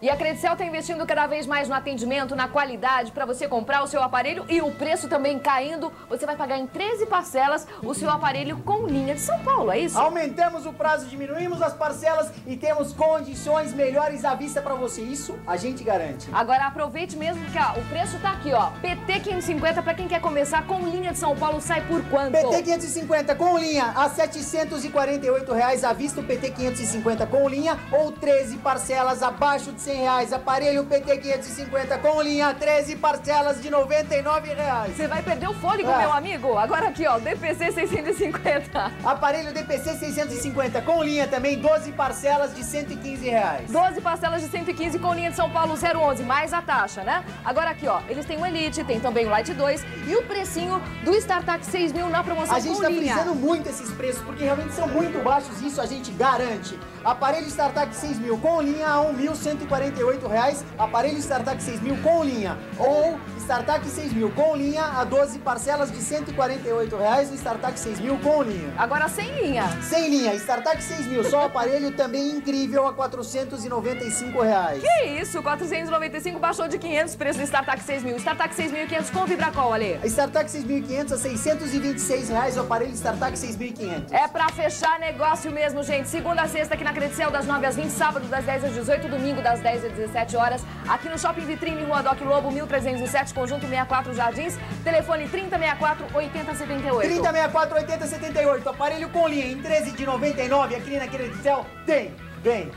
E a Credicel está investindo cada vez mais no atendimento, na qualidade, para você comprar o seu aparelho e o preço também caindo. Você vai pagar em 13 parcelas o seu aparelho com linha de São Paulo, é isso? Aumentamos o prazo, diminuímos as parcelas e temos condições melhores à vista para você. Isso a gente garante. Agora aproveite mesmo que ó, o preço tá aqui, ó. PT 550 para quem quer começar com linha de São Paulo sai por quanto? PT 550 com linha a 748 reais à vista, o PT 550 com linha ou 13 parcelas abaixo de 100 reais. Aparelho PT 550 com linha, 13 parcelas de 99 reais. Você vai perder o fôlego, É. meu amigo. Agora aqui, ó, DPC 650. Aparelho DPC 650 com linha também, 12 parcelas de 115 reais. 12 parcelas de 115 com linha de São Paulo 011, mais a taxa, né? Agora aqui, ó, eles têm o Elite, tem também o Light 2 e o precinho do StarTac 6000 na promoção A gente com tá linha. frisando muito esses preços, porque realmente são muito baixos, isso a gente garante. Aparelho StarTAC 6000 com linha a 1.148 reais, aparelho StarTAC 6000 com linha, ou StarTAC 6000 com linha a 12 parcelas de 148 reais, o StarTAC 6000 com linha. Agora sem linha. Sem linha, StarTAC 6000, só aparelho também incrível a 495 reais. Que isso, 495 baixou de 500 preço do StarTAC 6000. StarTAC 6500 com Vibracol, Ale. StarTAC 6500 a 626 reais, o aparelho StarTAC 6500. É pra fechar negócio mesmo, gente. Segunda a sexta aqui na Credicel, das 9 às 20, sábado das 10 às 18, domingo das 10 às 17 horas. Aqui no Shopping Vitrine, Rua Doc Lobo, 1307, Conjunto 64 Jardins. Telefone 3064 8078. 3064 8078, aparelho com linha em 13 de 99 aqui na Credicel tem. Vem.